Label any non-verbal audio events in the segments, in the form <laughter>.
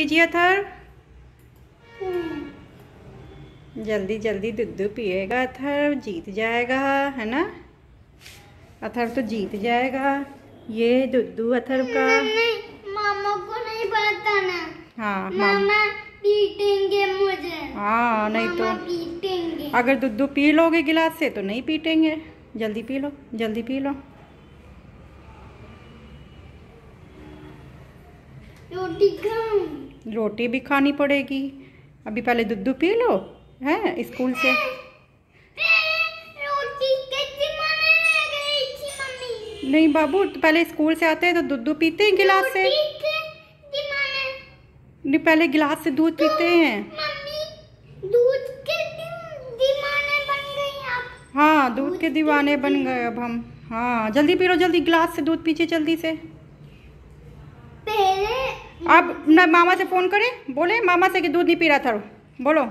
कीजिए अथर जल्दी जल्दी दूध पिएगा अथर जीत जाएगा है ना? अथर तो जीत जाएगा। ये दुद्धू अथर का नहीं मामा को नहीं बताना हाँ मामा पीटेंगे मुझे। हाँ नहीं तो पीटेंगे। अगर दूध पी लोगे गिलास से तो नहीं पीटेंगे। जल्दी पी लो जल्दी पी लो। रोटी खाऊं। रोटी भी खानी पड़ेगी। अभी पहले दूध पी लो, है, स्कूल से? नहीं बाबू तो पहले स्कूल से आते हैं तो दूध पीते हैं गिलास से? नहीं, पहले गिलास से दूध पीते हैं। दूध के दीवाने बन आप हाँ दूध के दीवाने बन गए अब हम। हाँ जल्दी पी लो, जल्दी गिलास से दूध पीछे जल्दी से। पहले आप ना मामा से फ़ोन करें बोले मामा से कि दूध नहीं पी रहा था। बोलो।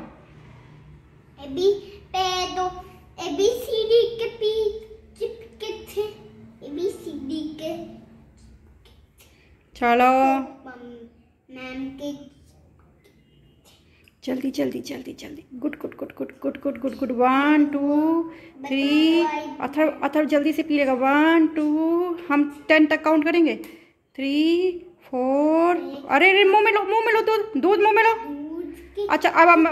ए बी पे दो A B C D K P चिपके थे ए बी सी डी के चलो। मैम के जल्दी जल्दी जल्दी जल्दी। Good good good good good good good good. One two three Athar अथर जल्दी से पी लेगा वन टू हम टेन तक काउंट करेंगे। थ्री फोर, अरे अरे, मुँह में लो, मुँह में लो, दूध दूध मुँह में लो। अच्छा अब हम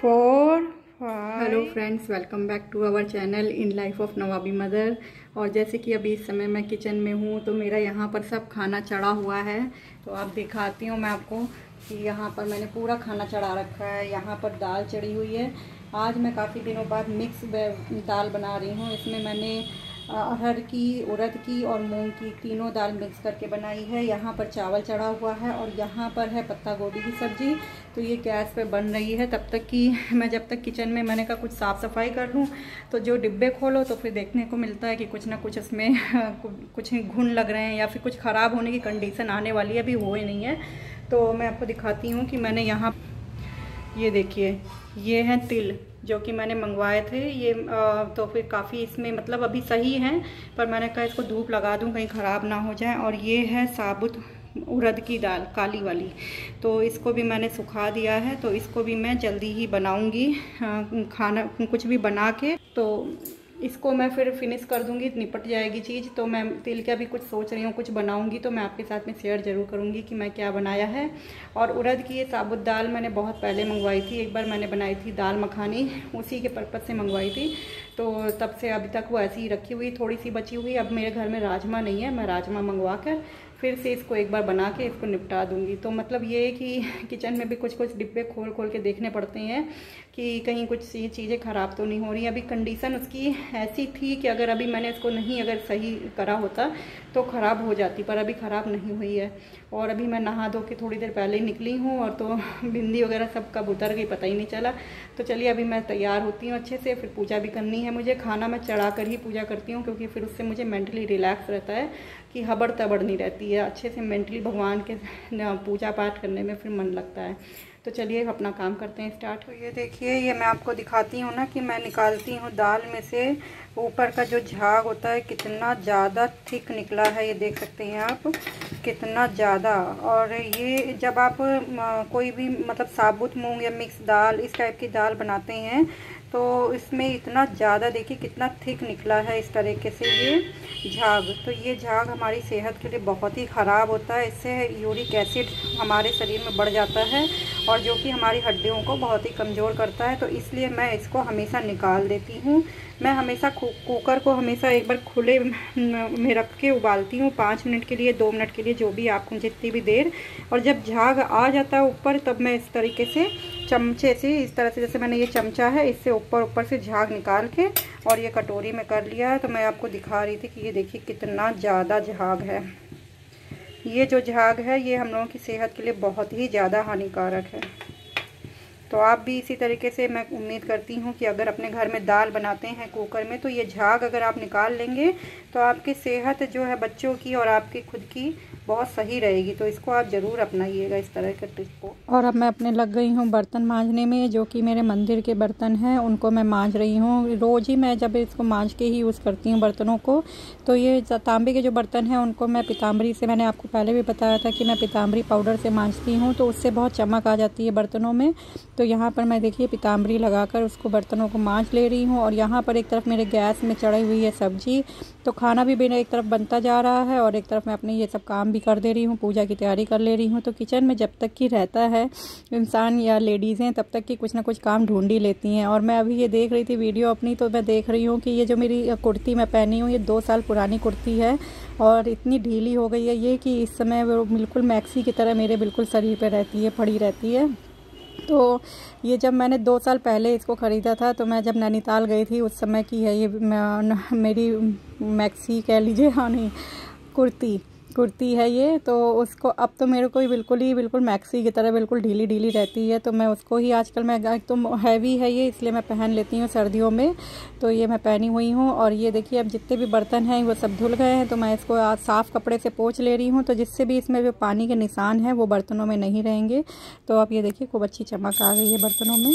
four hello friends, welcome back to our channel in life of Nawabi mother. और जैसे कि अभी इस समय मैं किचन में हूँ तो मेरा यहाँ पर सब खाना चढ़ा हुआ है। तो आप दिखाती हूँ मैं आपको कि यहाँ पर मैंने पूरा खाना चढ़ा रखा है। यहाँ पर दाल चढ़ी हुई है। आज मैं काफ़ी दिनों बाद मिक्स दाल बना रही हूँ। इसमें मैंने अरहर की, उड़द की और मूंग की तीनों दाल मिक्स करके बनाई है। यहाँ पर चावल चढ़ा हुआ है और यहाँ पर है पत्ता गोभी की सब्ज़ी। तो ये गैस पे बन रही है तब तक कि <laughs> मैं जब तक किचन में मैंने कहा कुछ साफ़ सफ़ाई कर लूँ तो जो डिब्बे खोलो तो फिर देखने को मिलता है कि कुछ ना कुछ इसमें <laughs> कुछ घुन लग रहे हैं या फिर कुछ ख़राब होने की कंडीशन आने वाली है अभी हो ही नहीं है। तो मैं आपको दिखाती हूँ कि मैंने यहाँ, ये देखिए, ये हैं तिल। जो कि मैंने मंगवाए थे, ये तो फिर काफ़ी इसमें मतलब अभी सही हैं, पर मैंने कहा इसको धूप लगा दूँ, कहीं ख़राब ना हो जाए, और ये है साबुत उड़द की दाल, काली वाली। तो इसको भी मैंने सुखा दिया है तो इसको भी मैं जल्दी ही बनाऊँगी खाना कुछ भी बना के। तो इसको मैं फिर फिनिश कर दूँगी, निपट जाएगी चीज़ तो मैं तिल का भी कुछ सोच रही हूँ, कुछ बनाऊँगी तो मैं आपके साथ में शेयर ज़रूर करूँगी कि मैं क्या बनाया है। और उड़द की ये साबुत दाल मैंने बहुत पहले मंगवाई थी, एक बार मैंने बनाई थी दाल मखानी, उसी के पर्पज़ से मंगवाई थी। तो तब से अभी तक वो ऐसी ही रखी हुई, थोड़ी सी बची हुई, अब मेरे घर में राजमा नहीं है, मैं राजमा मंगवा कर फिर से इसको एक बार बना के इसको निपटा दूँगी। तो मतलब ये है कि किचन में भी कुछ कुछ डिब्बे खोल खोल के देखने पड़ते हैं कि कहीं कुछ सी चीज़ें ख़राब तो नहीं हो रही। अभी कंडीशन उसकी ऐसी थी कि अगर अभी मैंने इसको नहीं अगर सही करा होता तो ख़राब हो जाती, पर अभी ख़राब नहीं हुई है। और अभी मैं नहा धो के थोड़ी देर पहले ही निकली हूँ और तो बिंदी वगैरह सब कब उतर गई पता ही नहीं चला। तो चलिए अभी मैं तैयार होती हूँ अच्छे से, फिर पूजा भी करनी है मुझे। खाना मैं चढ़ा कर ही पूजा करती हूँ क्योंकि फिर उससे मुझे मेंटली रिलैक्स रहता है कि हबड़ तबड़ नहीं रहती। है अच्छे से मेंटली भगवान के <laughs> पूजा पाठ करने में फिर मन लगता है। तो चलिए अपना काम करते हैं स्टार्ट तो ये देखिए, ये मैं आपको दिखाती हूँ ना कि मैं निकालती हूँ दाल में से ऊपर का जो झाग होता है, कितना ज़्यादा थिक निकला है, ये देख सकते हैं आप, कितना ज़्यादा। और ये जब आप कोई भी मतलब साबुत मूंग या मिक्स दाल, इस टाइप की दाल बनाते हैं तो इसमें इतना ज़्यादा देखिए कितना थिक निकला है इस तरीके से ये झाग। तो ये झाग हमारी सेहत के लिए बहुत ही ख़राब होता है, इससे यूरिक एसिड हमारे शरीर में बढ़ जाता है और जो कि हमारी हड्डियों को बहुत ही कमज़ोर करता है। तो इसलिए मैं इसको हमेशा निकाल देती हूँ। मैं हमेशा कुकर को हमेशा एक बार खुले में रख के उबालती हूँ, पाँच मिनट के लिए, दो मिनट के लिए, जो भी आपको जितनी भी देर। और जब झाग आ जाता है ऊपर, तब मैं इस तरीके से चमचे से इस तरह से, जैसे मैंने ये चमचा है, इससे ऊपर ऊपर से झाग निकाल के और ये कटोरी में कर लिया है। तो मैं आपको दिखा रही थी कि ये देखिए कितना ज़्यादा झाग है। ये जो झाग है, ये हम लोगों की सेहत के लिए बहुत ही ज़्यादा हानिकारक है। तो आप भी इसी तरीके से मैं उम्मीद करती हूँ कि अगर अपने घर में दाल बनाते हैं कुकर में तो ये झाग अगर आप निकाल लेंगे तो आपकी सेहत जो है बच्चों की और आपकी खुद की बहुत सही रहेगी तो इसको आप ज़रूर अपनाइएगा इस तरह के ट्रिक को। और अब मैं अपने लग गई हूँ बर्तन मांजने में, जो कि मेरे मंदिर के बर्तन हैं, उनको मैं मांज रही हूँ। रोज़ ही मैं जब इसको मांज के ही यूज़ करती हूँ बर्तनों को तो ये तांबे के जो बर्तन हैं, उनको मैं पिताम्बरी से, मैंने आपको पहले भी बताया था कि मैं पिताम्बरी पाउडर से मांजती हूँ तो उससे बहुत चमक आ जाती है बर्तनों में। तो यहाँ पर मैं देखिए पिताम्बरी लगाकर उसको बर्तनों को मांज ले रही हूँ, और यहाँ पर एक तरफ़ मेरे गैस में चढ़ी हुई है सब्ज़ी तो खाना भी मेरा एक तरफ़ बनता जा रहा है, और एक तरफ़ मैं अपने ये सब काम भी कर दे रही हूँ, पूजा की तैयारी कर ले रही हूँ। तो किचन में जब तक कि रहता है, इंसान या लेडीज़ें तब तक कि कुछ ना कुछ काम ढूंढ ही लेती हैं। और मैं अभी ये देख रही थी वीडियो अपनी तो मैं देख रही हूँ कि ये जो मेरी कुर्ती मैं पहनी हूँ, ये दो साल पुरानी कुर्ती है और इतनी ढीली हो गई है ये कि इस समय वो बिल्कुल मैक्सी की तरह मेरे बिल्कुल शरीर पर रहती है, पड़ी रहती है। तो ये जब मैंने दो साल पहले इसको ख़रीदा था तो मैं जब नैनीताल गई थी, उस समय की है ये मेरी मैक्सी कह लीजिए हाँ नहीं, कुर्ती। कुर्ती है ये तो उसको अब तो मेरे को ही बिल्कुल ही, बिल्कुल मैक्सी की तरह बिल्कुल ढीली ढीली रहती है तो मैं उसको ही आजकल मैं तो हैवी है ये, इसलिए मैं पहन लेती हूँ सर्दियों में तो ये मैं पहनी हुई हूँ, और ये देखिए अब जितने भी बर्तन हैं, वो सब धुल गए हैं तो मैं इसको आज साफ़ कपड़े से पोछ ले रही हूँ तो जिससे भी इसमें जो पानी के निशान हैं, वो बर्तनों में नहीं रहेंगे तो अब ये देखिए खूब अच्छी चमक आ गई है बर्तनों में।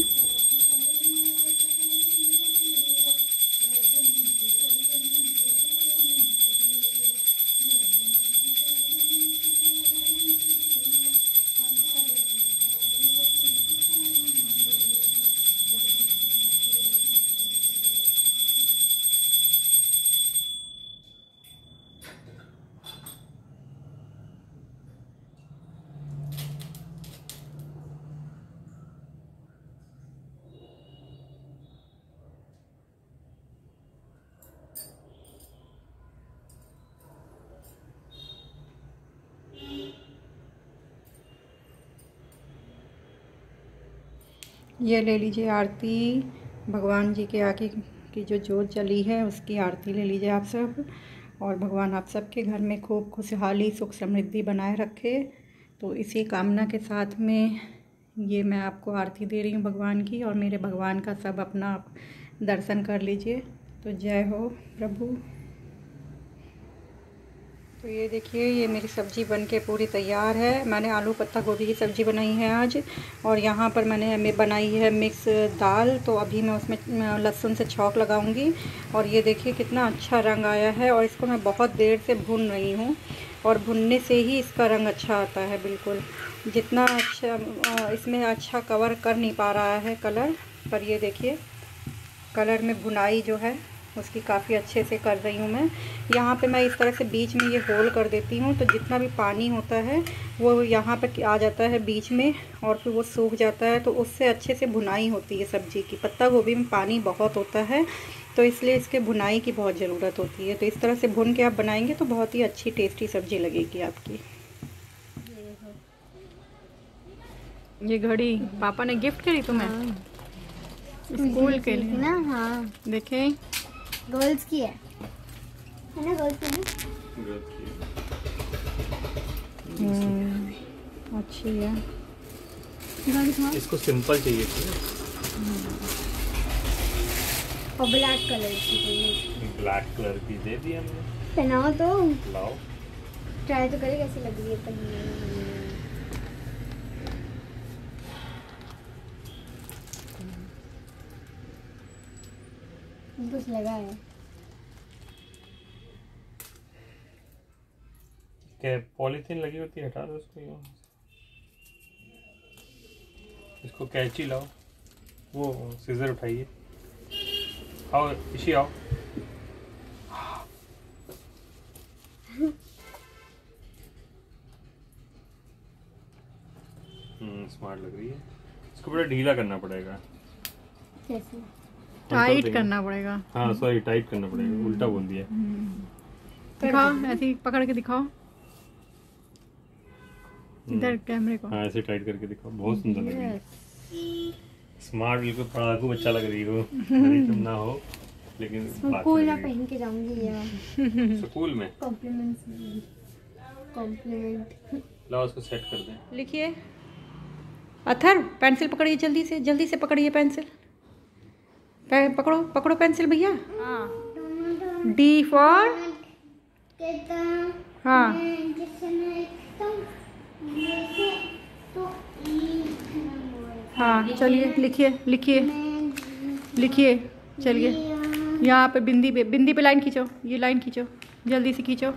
ये ले लीजिए आरती, भगवान जी के आगे की जो जोत जली है, उसकी आरती ले लीजिए आप सब। और भगवान आप सबके घर में खूब खुशहाली, सुख समृद्धि बनाए रखे। तो इसी कामना के साथ में ये मैं आपको आरती दे रही हूँ भगवान की, और मेरे भगवान का सब अपना दर्शन कर लीजिए। तो जय हो प्रभु। तो ये देखिए, ये मेरी सब्ज़ी बन के पूरी तैयार है। मैंने आलू पत्ता गोभी की सब्ज़ी बनाई है आज और यहाँ पर मैंने बनाई है मिक्स दाल। तो अभी मैं उसमें लहसुन से छौक लगाऊँगी और ये देखिए कितना अच्छा रंग आया है और इसको मैं बहुत देर से भून रही हूँ और भुनने से ही इसका रंग अच्छा आता है बिल्कुल। जितना अच्छा इसमें अच्छा कवर कर नहीं पा रहा है कलर, पर ये देखिए, कलर में भुनाई जो है उसकी काफ़ी अच्छे से कर रही हूँ मैं। यहाँ पे मैं इस तरह से बीच में ये होल कर देती हूँ तो जितना भी पानी होता है वो यहाँ पर आ जाता है बीच में और फिर वो सूख जाता है तो उससे अच्छे से भुनाई होती है सब्ज़ी की। पत्ता गोभी में पानी बहुत होता है तो इसलिए इसके भुनाई की बहुत ज़रूरत होती है। तो इस तरह से भुन के आप बनाएँगे तो बहुत ही अच्छी टेस्टी सब्ज़ी लगेगी आपकी। ये घड़ी पापा ने गिफ्ट करी तुम्हें? हाँ। स्कूल के लिए। ना हाँ। देखें। गर्ल्स की है। है ना गर्ल्स की हम्म, अच्छी है। इसको सिंपल चाहिए थी। और ब्लैक कलर की चाहिए। ब्लैक कलर की दे दी हमने। पहनाओ तो। लाओ। ट्राई तो करे कैसी लग रही है पहनने कुछ लगा है। क्या पॉलीथीन लगी होती है? हटा दो उसको यहाँ इसको कैची लाओ। वो सीजर उठाइए। आओ इसी आओ। <laughs> हम्म स्मार्ट लग रही है। इसको बड़ा ढीला करना पड़ेगा। कैसे? टाइट करना पड़ेगा। हाँ सॉरी टाइट करना पड़ेगा उल्टा बोल दिया। दिखाओ ऐसे ही पकड़ के दिखाओ। इधर कैमरे को। हाँ ऐसे टाइट करके दिखाओ बहुत सुंदर लग रही है। स्मार्ट बिल्कुल पढ़ाकू बच्चा लग रही हो। <laughs> तुम ना हो लेकिन स्कूल में पहन के जाऊँगी यार स्कूल में? कॉम्प्लीमेंट्स कॉम्प्लीमेंट लाओ उसको सेट कर दें। लिखिए। अथर पेंसिल पकड़िए जल्दी से जल्दी से पकड़िए पेंसिल पकड़ो पकड़ो पेंसिल भैया। डी फॉर हाँ लिखता हूँ। हाँ चलिए लिखिए लिखिए लिखिए चलिए। यहाँ यहाँ पे बिंदी पे बिंदी पे लाइन खींचो ये लाइन खींचो जल्दी से खींचो।